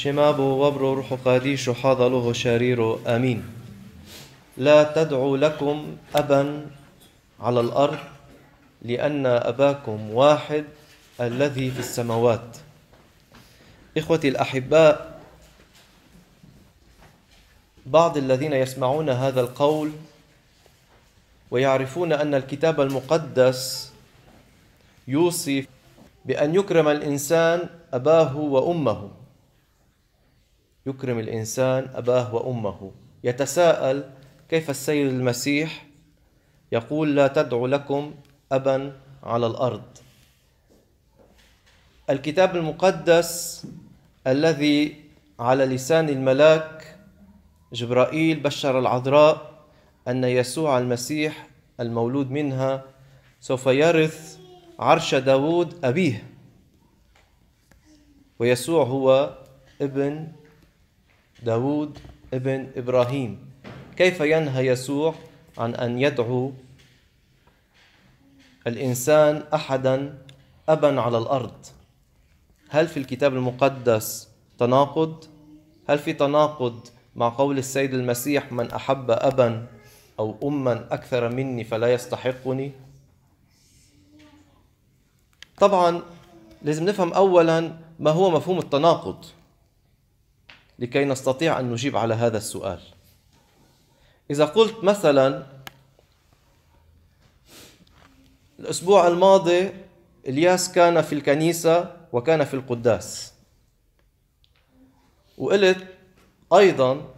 شمابو وبرو روح قاديش حاضلوه شريرو آمين. لا تدعوا لكم أبا على الأرض لأن أباكم واحد الذي في السماوات. إخوتي الأحباء بعض الذين يسمعون هذا القول ويعرفون أن الكتاب المقدس يوصي بأن يكرم الإنسان أباه وأمه. يكرم الإنسان أباه وأمه. يتساءل كيف السيد المسيح؟ يقول لا تدعوا لكم أبا على الأرض. الكتاب المقدس الذي على لسان الملاك جبرائيل بشر العذراء أن يسوع المسيح المولود منها سوف يرث عرش داود أبيه. ويسوع هو ابن داود ابن إبراهيم كيف ينهى يسوع عن أن يدعو الإنسان أحدا أبا على الأرض هل في الكتاب المقدس تناقض؟ هل في تناقض مع قول السيد المسيح من أحب أبا أو أما أكثر مني فلا يستحقني؟ طبعا لازم نفهم أولا ما هو مفهوم التناقض لكي نستطيع أن نجيب على هذا السؤال. إذا قلت مثلا الأسبوع الماضي إلياس كان في الكنيسة وكان في القداس. وقلت أيضا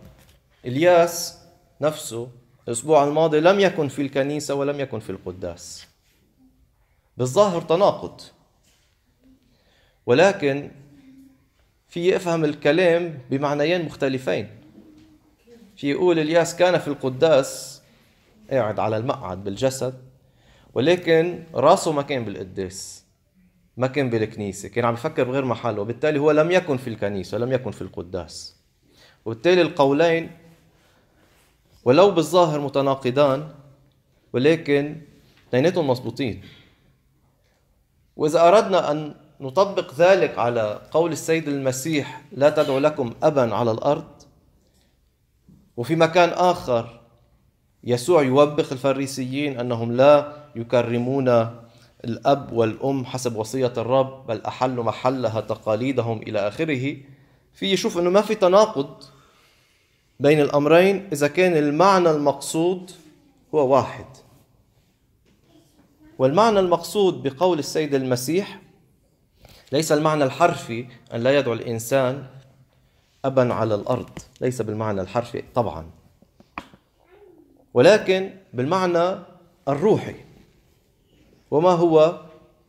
إلياس نفسه الأسبوع الماضي لم يكن في الكنيسة ولم يكن في القداس. بالظاهر تناقض. ولكن في افهم الكلام بمعنيين مختلفين. في يقول الياس كان في القداس قاعد على المقعد بالجسد ولكن راسه ما كان بالقداس ما كان بالكنيسة كان عم يفكر بغير محله وبالتالي هو لم يكن في الكنيسة لم يكن في القداس. وبالتالي القولين ولو بالظاهر متناقضان ولكن اثنيناتهم مضبوطين. وإذا أردنا أن نطبق ذلك على قول السيد المسيح لا تدعو لكم أبا على الأرض. وفي مكان آخر يسوع يوبخ الفريسيين أنهم لا يكرمون الأب والأم حسب وصية الرب بل أحلوا محلها تقاليدهم إلى آخره. في يشوف أنه ما في تناقض بين الأمرين إذا كان المعنى المقصود هو واحد. والمعنى المقصود بقول السيد المسيح ليس المعنى الحرفي أن لا يدعو الإنسان أبا على الأرض. ليس بالمعنى الحرفي طبعا. ولكن بالمعنى الروحي. وما هو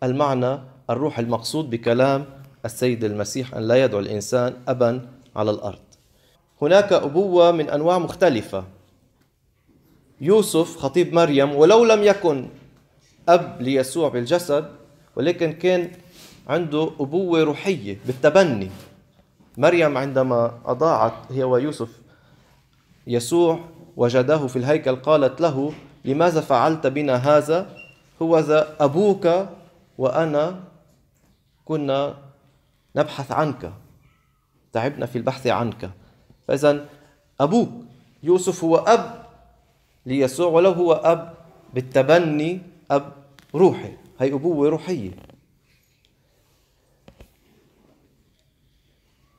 المعنى الروحي المقصود بكلام السيد المسيح أن لا يدعو الإنسان أبا على الأرض؟ هناك أبوة من أنواع مختلفة. يوسف خطيب مريم ولو لم يكن أب ليسوع بالجسد ولكن كان عنده أبوة روحية بالتبني. مريم عندما أضاعت هي ويوسف يسوع وجداه في الهيكل قالت له لماذا فعلت بنا هذا؟ هو ذا أبوك وأنا كنا نبحث عنك. تعبنا في البحث عنك. فإذا أبوك يوسف هو أب ليسوع ولو هو أب بالتبني أب روحي. هي أبوة روحية.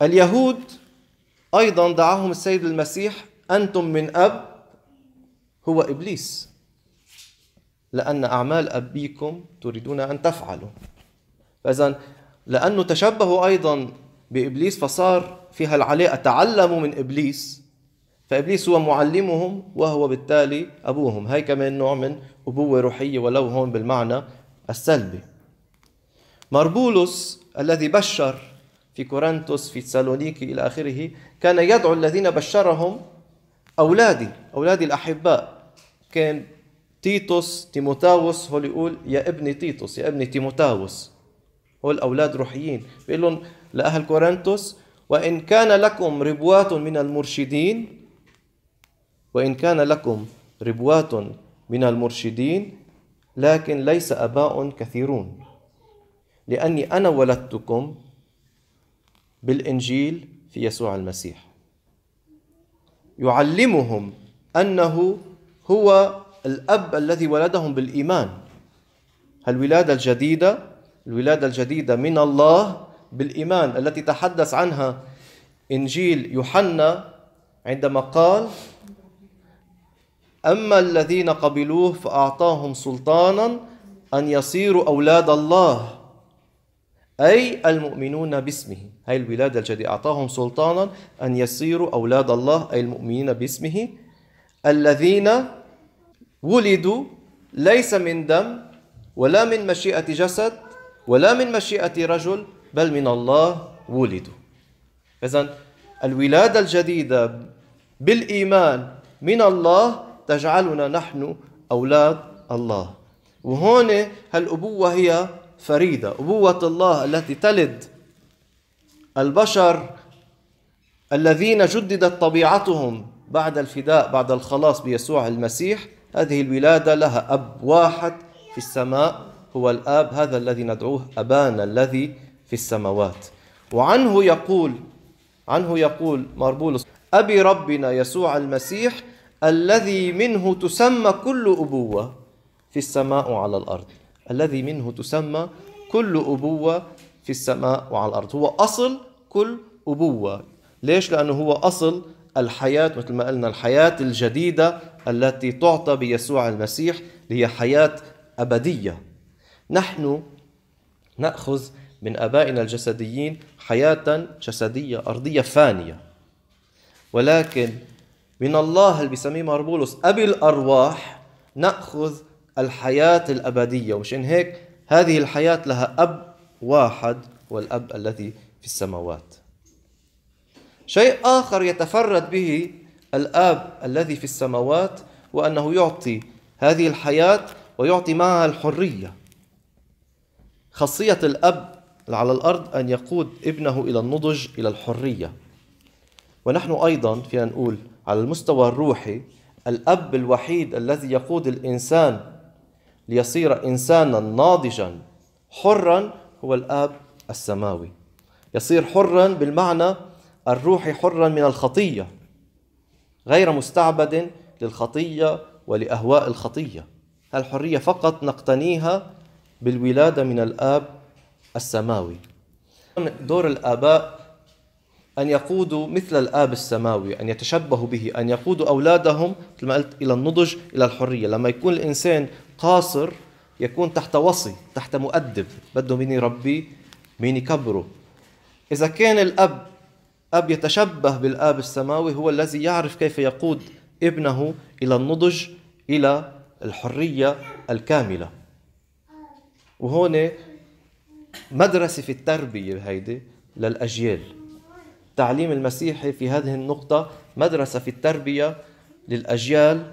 اليهود أيضا دعاهم السيد المسيح أنتم من أب هو إبليس. لأن أعمال أبيكم تريدون أن تفعلوا. فإذا لأنه تشبهوا أيضا بإبليس فصار فيها العلاقة تعلموا من إبليس فإبليس هو معلمهم وهو بالتالي أبوهم. هي كمان نوع من أبوة روحية ولو هون بالمعنى السلبي. مربولوس الذي بشر في كورنثوس في تسالونيكي إلى آخره كان يدعو الذين بشرهم أولادي أولادي الأحباء. كان تيتوس تيموتاوس هو اللي يقول يا ابني تيتوس يا ابني تيموتاوس. هو الأولاد روحيين. بيقول لهم لأهل كورنثوس وإن كان لكم ربوات من المرشدين وإن كان لكم ربوات من المرشدين لكن ليس أباء كثيرون. لأني أنا ولدتكم بالإنجيل في يسوع المسيح. يعلمهم أنه هو الأب الذي ولدهم بالإيمان. الولادة الجديدة الولادة الجديدة من الله بالإيمان التي تحدث عنها إنجيل يوحنا عندما قال أما الذين قبلوه فأعطاهم سلطانا أن يصيروا أولاد الله. أي المؤمنون باسمه. هاي الولادة الجديدة أعطاهم سلطانا أن يصيروا أولاد الله أي المؤمنين باسمه. الذين ولدوا ليس من دم ولا من مشيئة جسد ولا من مشيئة رجل بل من الله ولدوا. إذا الولادة الجديدة بالإيمان من الله تجعلنا نحن أولاد الله. وهون هالأبوة هي فريدة. أبوة الله التي تلد البشر الذين جددت طبيعتهم بعد الفداء بعد الخلاص بيسوع المسيح. هذه الولادة لها أب واحد في السماء هو الآب هذا الذي ندعوه أبانا الذي في السماوات. وعنه يقول عنه يقول ماربولس أبي ربنا يسوع المسيح الذي منه تسمى كل أبوة في السماء وعلى الأرض. الذي منه تسمى كل أبوة في السماء وعلى الأرض. هو أصل كل أبوة. ليش؟ لأنه هو أصل الحياة مثل ما قلنا الحياة الجديدة التي تعطى بيسوع المسيح هي حياة أبدية. نحن نأخذ من آبائنا الجسديين حياة جسدية أرضية فانية. ولكن من الله اللي بيسميه ماربولوس أبي الأرواح نأخذ الحياة الأبدية ومشان هيك؟ هذه الحياة لها أب واحد والأب الذي في السماوات. شيء آخر يتفرد به الآب الذي في السماوات وأنه يعطي هذه الحياة ويعطي معها الحرية. خاصية الأب على الأرض أن يقود ابنه إلى النضج إلى الحرية. ونحن أيضا فينا نقول على المستوى الروحي الأب الوحيد الذي يقود الإنسان ليصير إنسانا ناضجا. حرا هو الآب السماوي. يصير حرا بالمعنى الروحي حرا من الخطية. غير مستعبد للخطية ولأهواء الخطية. الحرية فقط نقتنيها بالولادة من الآب السماوي. دور الآباء أن يقودوا مثل الآب السماوي أن يتشبهوا به أن يقودوا أولادهم مثل ما قلت إلى النضج إلى الحرية. لما يكون الإنسان قاصر يكون تحت وصي تحت مؤدب. بده مين يربيه مين يكبره إذا كان الأب أب يتشبه بالآب السماوي هو الذي يعرف كيف يقود ابنه إلى النضج إلى الحرية الكاملة. وهون مدرسة في التربية هيدي للأجيال. التعليم المسيحي في هذه النقطة مدرسة في التربية للأجيال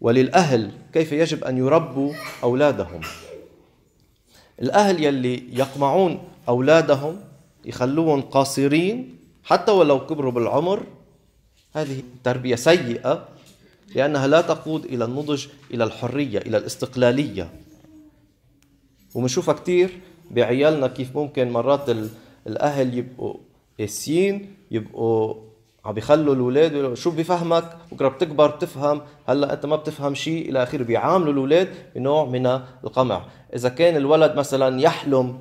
وللأهل كيف يجب أن يربوا أولادهم؟ الأهل يلي يقمعون أولادهم يخلوهم قاصرين حتى ولو كبروا بالعمر هذه تربية سيئة لأنها لا تقود إلى النضج إلى الحرية إلى الاستقلالية. وبنشوفها كثير بعيالنا كيف ممكن مرات الأهل يبقوا قاسيين يبقوا عم بيخلوا الأولاد شو بفهمك؟ بكرة بتكبر بتفهم. هلأ أنت ما بتفهم شيء إلى آخره بيعاملوا الأولاد بنوع من القمع. إذا كان الولد مثلا يحلم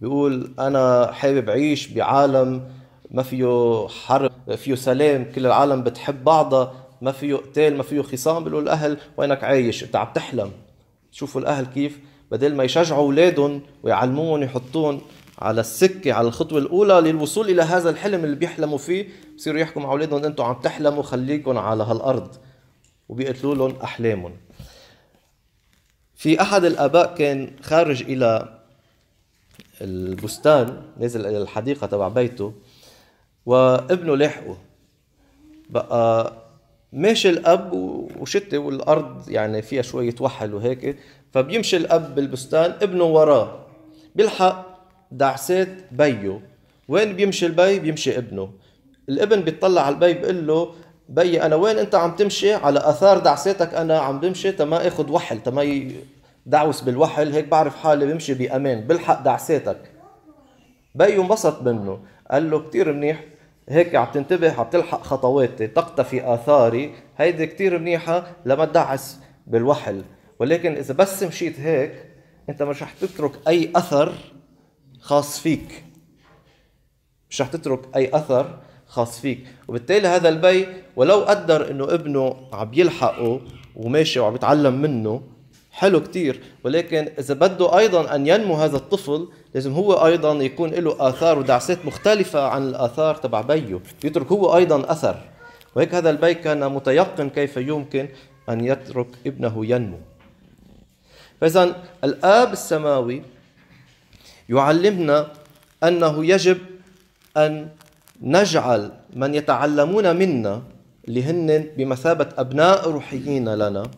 بيقول أنا حابب اعيش بعالم ما فيه حرب فيه سلام كل العالم بتحب بعضها ما فيه قتال ما فيه خصام بيقولوا الأهل وينك عايش؟ أنت عم تحلم. شوفوا الأهل كيف بدل ما يشجعوا أولادهم ويعلموهم يحطون على السكة على الخطوة الأولى للوصول إلى هذا الحلم اللي بيحلموا فيه. بصيروا يحكوا مع أولادهم أنتم عم تحلموا خليكم على هالأرض. وبيقتلوا لهم أحلامهم. في أحد الآباء كان خارج إلى البستان نزل إلى الحديقة تبع بيته وابنه لاحقه بقى ماشي الأب وشتي والأرض يعني فيها شوية وحل وهيك. فبيمشي الأب بالبستان ابنه وراه. بيلحق دعسات بيو. وين بيمشي البي؟ بيمشي ابنه. الابن بيطلع على البي بيقول له بي أنا وين أنت عم تمشي؟ على آثار دعساتك أنا عم بمشي تما آخذ وحل تما دعوس بالوحل هيك بعرف حالي بمشي بأمان بلحق دعساتك بي انبسط منه. قال له كثير منيح هيك عم تنتبه عم تلحق خطواتي تقتفي آثاري هيدي كثير منيحة لما تدعس بالوحل. ولكن إذا بس مشيت هيك أنت مش رح تترك أي أثر خاص فيك. مش رح تترك أي أثر خاص فيك. وبالتالي هذا البي ولو قدر إنه ابنه عم يلحقه وماشي وعم يتعلم منه حلو كتير. ولكن إذا بده أيضا أن ينمو هذا الطفل لازم هو أيضا يكون له آثار ودعسات مختلفة عن الآثار تبع بيه يترك هو أيضا أثر. وهيك هذا البي كان متيقن كيف يمكن أن يترك ابنه ينمو. فإذا الآب السماوي يعلمنا أنه يجب أن نجعل من يتعلمون منا اللي هن بمثابة أبناء روحيين لنا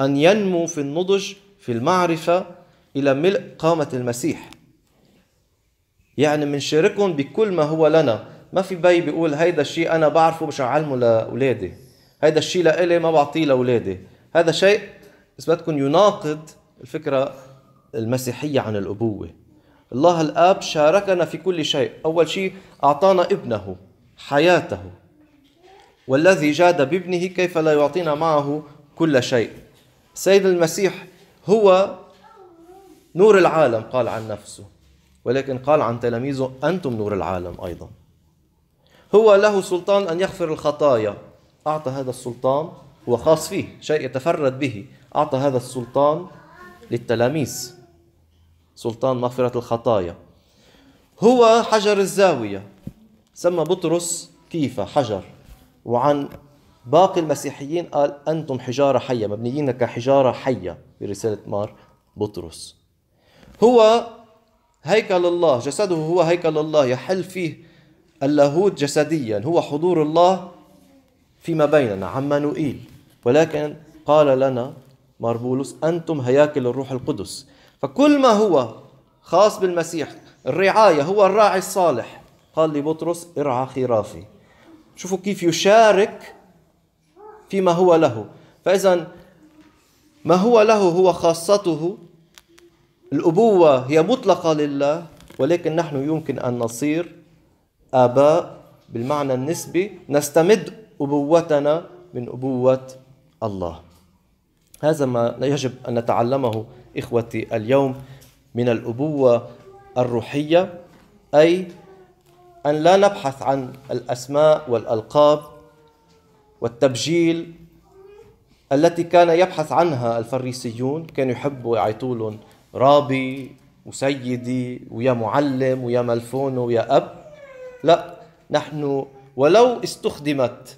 أن ينمو في النضج في المعرفة إلى ملء قامة المسيح. يعني منشاركهم بكل ما هو لنا. ما في بي بيقول هيدا الشيء أنا بعرفه مش أعلمه لأولادي. هيدا الشيء لإلي ما بعطيه لأولادي. هذا شيء إذا بدكم يناقض الفكرة المسيحية عن الأبوة. الله الآب شاركنا في كل شيء. أول شيء أعطانا ابنه حياته. والذي جاد بابنه كيف لا يعطينا معه كل شيء. سيد المسيح هو نور العالم قال عن نفسه. ولكن قال عن تلاميذه أنتم نور العالم أيضا. هو له سلطان أن يغفر الخطايا. أعطى هذا السلطان هو خاص فيه شيء يتفرد به. أعطى هذا السلطان للتلاميذ. سلطان مغفرة الخطايا. هو حجر الزاوية. سمى بطرس كيف حجر. وعن باقي المسيحيين قال أنتم حجارة حية مبنيين كحجارة حية برسالة مار بطرس. هو هيكل الله جسده هو هيكل الله يحل فيه اللاهوت جسديا. هو حضور الله فيما بيننا عمانوئيل ولكن قال لنا مار بولس أنتم هياكل الروح القدس. فكل ما هو خاص بالمسيح الرعاية هو الراعي الصالح. قال لبطرس ارعى خرافي. شوفوا كيف يشارك فيما هو له. فإذا ما هو له هو خاصته الأبوة هي مطلقة لله ولكن نحن يمكن أن نصير آباء بالمعنى النسبي نستمد أبوتنا من أبوة الله. هذا ما يجب أن نتعلمه إخوتي اليوم من الأبوة الروحية أي أن لا نبحث عن الأسماء والألقاب والتبجيل التي كان يبحث عنها الفريسيون كانوا يحبوا يعيطوا لهم رابي وسيدي ويا معلم ويا ملفون ويا أب. لا نحن ولو استخدمت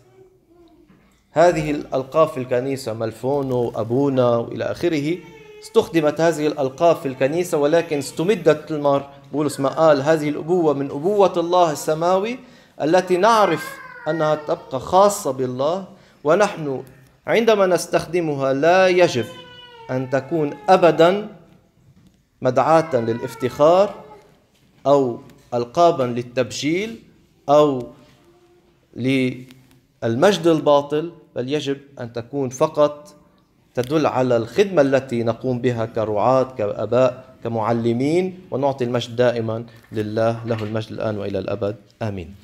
هذه الألقاب في الكنيسة ملفونو أبونا وإلى آخره استخدمت هذه الألقاب في الكنيسة ولكن استمدت المر بولس ما قال هذه الأبوة من أبوة الله السماوي التي نعرف أنها تبقى خاصة بالله ونحن عندما نستخدمها لا يجب أن تكون أبدا مدعاة للافتخار أو ألقابا للتبجيل أو للمجد الباطل بل يجب أن تكون فقط تدل على الخدمة التي نقوم بها كرعاة كأباء كمعلمين ونعطي المجد دائما لله له المجد الآن وإلى الأبد. آمين.